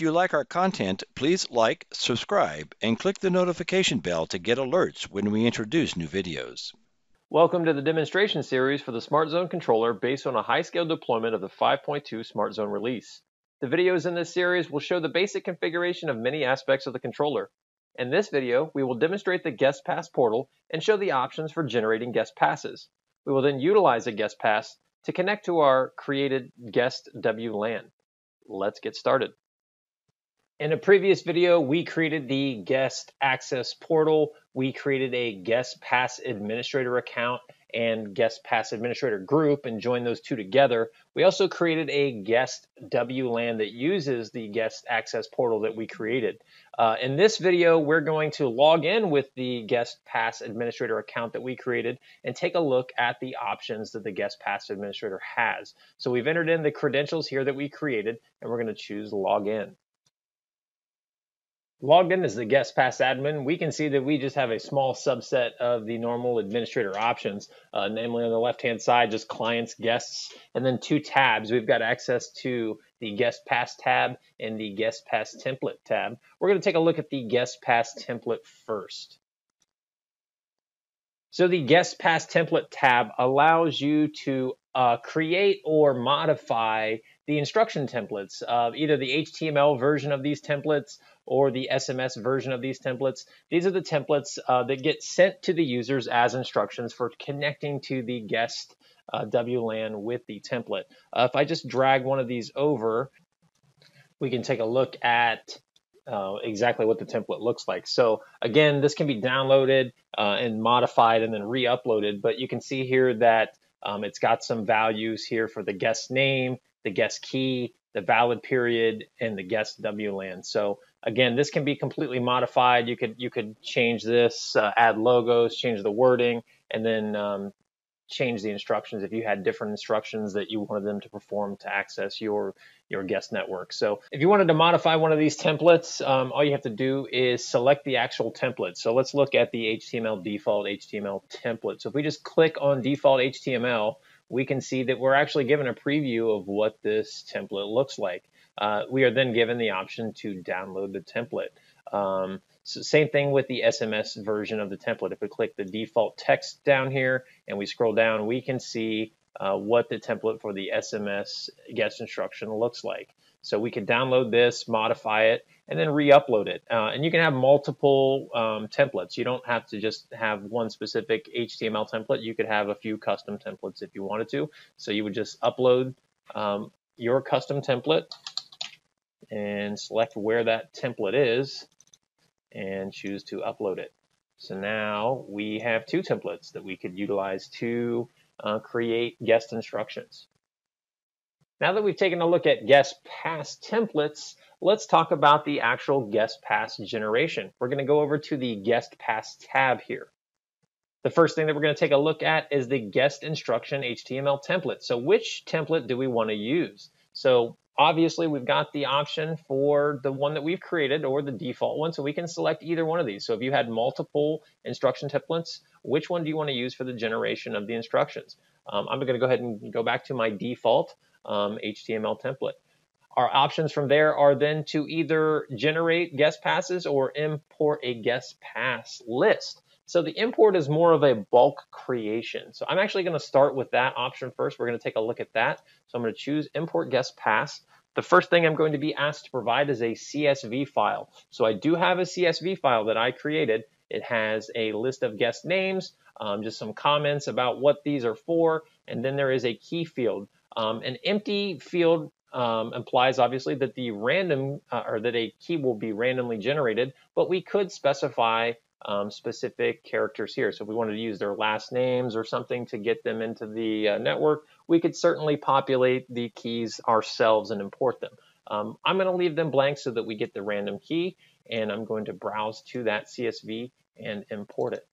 If you like our content, please like, subscribe, and click the notification bell to get alerts when we introduce new videos. Welcome to the demonstration series for the SmartZone controller based on a high-scale deployment of the 5.2 SmartZone release. The videos in this series will show the basic configuration of many aspects of the controller. In this video, we will demonstrate the guest pass portal and show the options for generating guest passes. We will then utilize a guest pass to connect to our created guest WLAN. Let's get started. In a previous video, we created the guest access portal. We created a guest pass administrator account and guest pass administrator group and joined those two together. We also created a guest WLAN that uses the guest access portal that we created. Uh, in this video, we're going to log in with the guest pass administrator account that we created and take a look at the options that the guest pass administrator has. So we've entered in the credentials here that we created and we're going to choose log in. Logged in as the guest pass admin, we can see that we just have a small subset of the normal administrator options, uh, namely on the left-hand side, just clients, guests, and then two tabs. We've got access to the guest pass tab and the guest pass template tab. We're going to take a look at the guest pass template first. So the guest pass template tab allows you to uh, create or modify the instruction templates, uh, either the HTML version of these templates or the SMS version of these templates. These are the templates uh, that get sent to the users as instructions for connecting to the guest uh, WLAN with the template. Uh, if I just drag one of these over, we can take a look at uh, exactly what the template looks like. So again, this can be downloaded uh, and modified and then re-uploaded, but you can see here that um, it's got some values here for the guest name, the guest key, the valid period, and the guest WLAN. So again, this can be completely modified. You could you could change this, uh, add logos, change the wording, and then um, change the instructions if you had different instructions that you wanted them to perform to access your your guest network. So if you wanted to modify one of these templates, um, all you have to do is select the actual template. So let's look at the HTML default HTML template. So if we just click on default HTML, we can see that we're actually given a preview of what this template looks like. Uh, we are then given the option to download the template. Um, so same thing with the SMS version of the template. If we click the default text down here and we scroll down, we can see uh, what the template for the SMS guest instruction looks like. So we can download this, modify it, and then re-upload it. Uh, and you can have multiple um, templates. You don't have to just have one specific HTML template. You could have a few custom templates if you wanted to. So you would just upload um, your custom template and select where that template is and choose to upload it. So now we have two templates that we could utilize to uh, create guest instructions. Now that we've taken a look at guest pass templates, let's talk about the actual guest pass generation. We're going to go over to the guest pass tab here. The first thing that we're going to take a look at is the guest instruction HTML template. So which template do we want to use? So obviously we've got the option for the one that we've created or the default one. So we can select either one of these. So if you had multiple instruction templates, which one do you want to use for the generation of the instructions? Um, I'm going to go ahead and go back to my default um, HTML template. Our options from there are then to either generate guest passes or import a guest pass list. So the import is more of a bulk creation. So I'm actually going to start with that option first. We're going to take a look at that. So I'm going to choose import guest pass. The first thing I'm going to be asked to provide is a CSV file. So I do have a CSV file that I created. It has a list of guest names, um, just some comments about what these are for, and then there is a key field. Um, an empty field um, implies obviously that the random uh, or that a key will be randomly generated, but we could specify um, specific characters here. So if we wanted to use their last names or something to get them into the uh, network, we could certainly populate the keys ourselves and import them. Um, I'm going to leave them blank so that we get the random key, and I'm going to browse to that CSV and import it.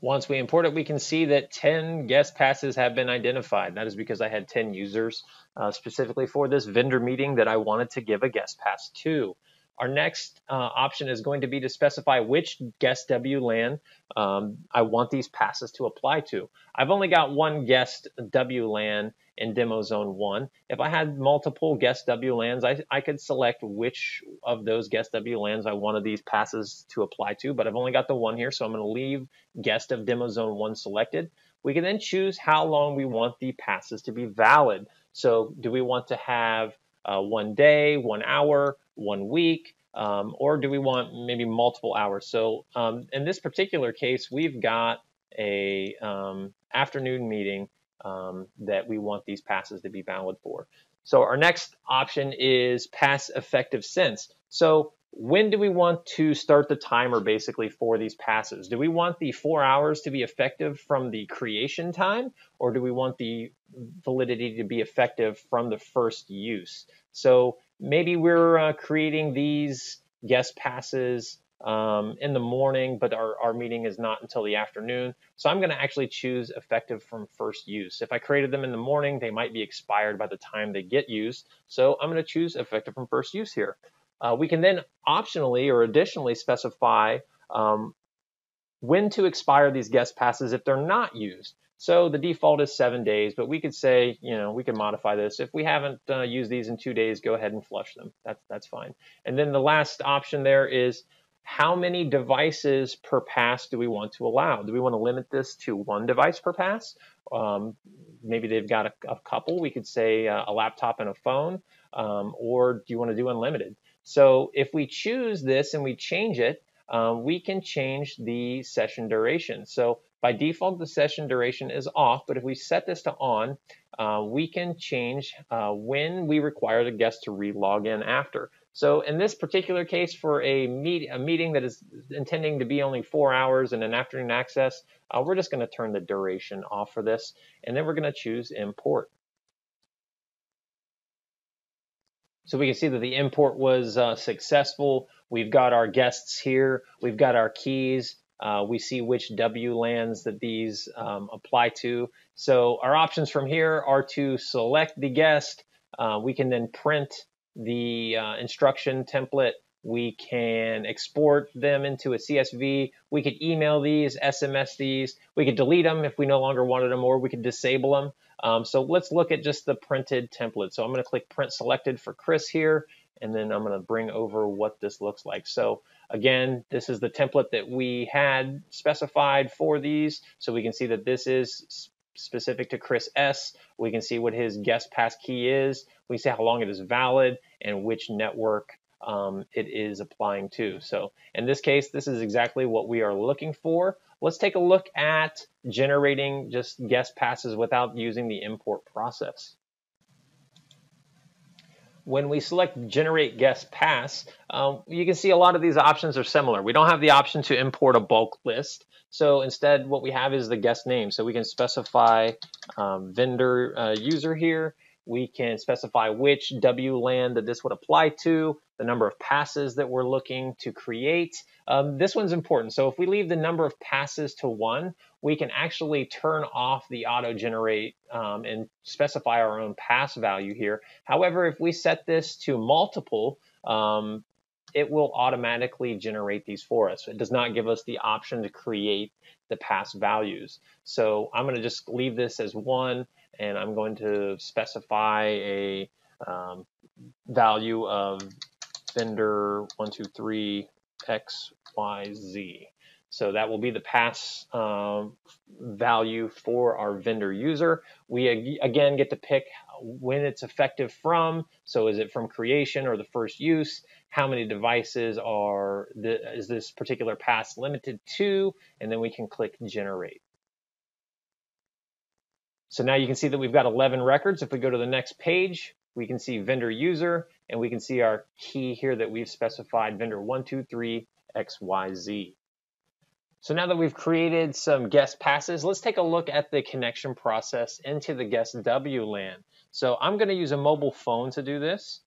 Once we import it, we can see that 10 guest passes have been identified. That is because I had 10 users uh, specifically for this vendor meeting that I wanted to give a guest pass to. Our next uh, option is going to be to specify which guest WLAN um, I want these passes to apply to. I've only got one guest WLAN in demo zone one. If I had multiple guest WLANs, I, I could select which of those guest WLANs I wanted these passes to apply to, but I've only got the one here, so I'm going to leave guest of demo zone one selected. We can then choose how long we want the passes to be valid. So do we want to have uh, one day, one hour, one week, um, or do we want maybe multiple hours? So um, in this particular case, we've got a um, afternoon meeting um, that we want these passes to be valid for. So our next option is pass effective since. So when do we want to start the timer basically for these passes? Do we want the four hours to be effective from the creation time, or do we want the validity to be effective from the first use? So maybe we're uh, creating these guest passes um, in the morning, but our, our meeting is not until the afternoon. So I'm going to actually choose effective from first use. If I created them in the morning, they might be expired by the time they get used. So I'm going to choose effective from first use here. Uh, we can then optionally or additionally specify um, when to expire these guest passes if they're not used. So the default is seven days, but we could say, you know, we can modify this. If we haven't uh, used these in two days, go ahead and flush them. That's that's fine. And then the last option there is how many devices per pass do we want to allow? Do we want to limit this to one device per pass? Um, maybe they've got a, a, couple. We could say uh, a laptop and a phone, um, or do you want to do unlimited? So if we choose this and we change it, um, we can change the session duration. So by default, the session duration is off, but if we set this to on, uh, we can change uh, when we require the guest to re-log in after. So in this particular case, for a, meet, a meeting that is intending to be only four hours and an afternoon access, uh, we're just going to turn the duration off for this, and then we're going to choose import. So we can see that the import was uh, successful. We've got our guests here. We've got our keys. Uh, we see which WLANs that these um, apply to. So our options from here are to select the guest. Uh, we can then print the uh, instruction template. We can export them into a CSV. We could email these, SMS these. We could delete them if we no longer wanted them, or we could disable them. Um, so let's look at just the printed template. So I'm going to click print selected for Chris here, and then I'm going to bring over what this looks like. So Again, this is the template that we had specified for these. So we can see that this is specific to Chris S. We can see what his guest pass key is. We see how long it is valid and which network um, it is applying to. So in this case, this is exactly what we are looking for. Let's take a look at generating just guest passes without using the import process when we select generate guest pass, um, you can see a lot of these options are similar. We don't have the option to import a bulk list. So instead, what we have is the guest name. So we can specify um, vendor uh, user here. We can specify which WLAN that this would apply to, the number of passes that we're looking to create. Um, this one's important. So if we leave the number of passes to one, we can actually turn off the auto generate um, and specify our own pass value here. However, if we set this to multiple, um, it will automatically generate these for us. It does not give us the option to create the pass values. So I'm going to just leave this as one, and I'm going to specify a um, value of vendor one two three x y z. So that will be the pass um, value for our vendor user. We again get to pick when it's effective from. So is it from creation or the first use? How many devices are the, is this particular pass limited to? And then we can click generate. So now you can see that we've got 11 records. If we go to the next page, we can see vendor user and we can see our key here that we've specified vendor 123XYZ. So now that we've created some guest passes, let's take a look at the connection process into the guest WLAN. So I'm going to use a mobile phone to do this.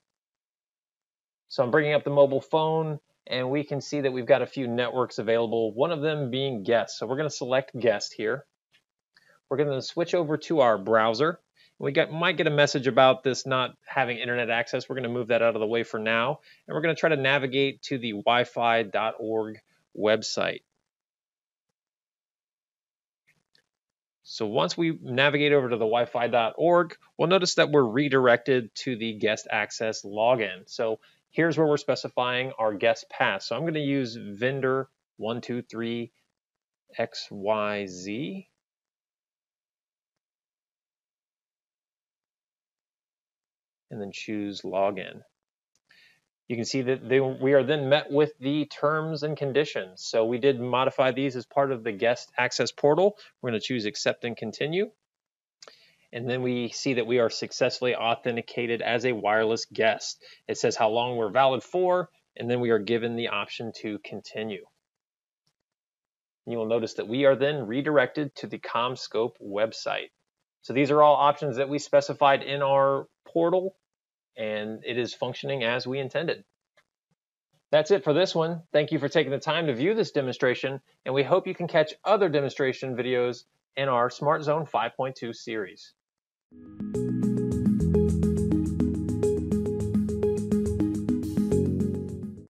So I'm bringing up the mobile phone and we can see that we've got a few networks available, one of them being guest. So we're going to select guest here. We're going to switch over to our browser. We might get a message about this not having internet access. We're going to move that out of the way for now. And we're going to try to navigate to the wifi.org website. So once we navigate over to the wifi.org, we'll notice that we're redirected to the guest access login. So here's where we're specifying our guest pass. So I'm going to use vendor123xyz And then choose login you can see that they, we are then met with the terms and conditions. So we did modify these as part of the guest access portal. We're going to choose accept and continue. And then we see that we are successfully authenticated as a wireless guest. It says how long we're valid for, and then we are given the option to continue. You will notice that we are then redirected to the CommScope website. So these are all options that we specified in our portal and it is functioning as we intended. That's it for this one. Thank you for taking the time to view this demonstration, and we hope you can catch other demonstration videos in our SmartZone 5.2 series.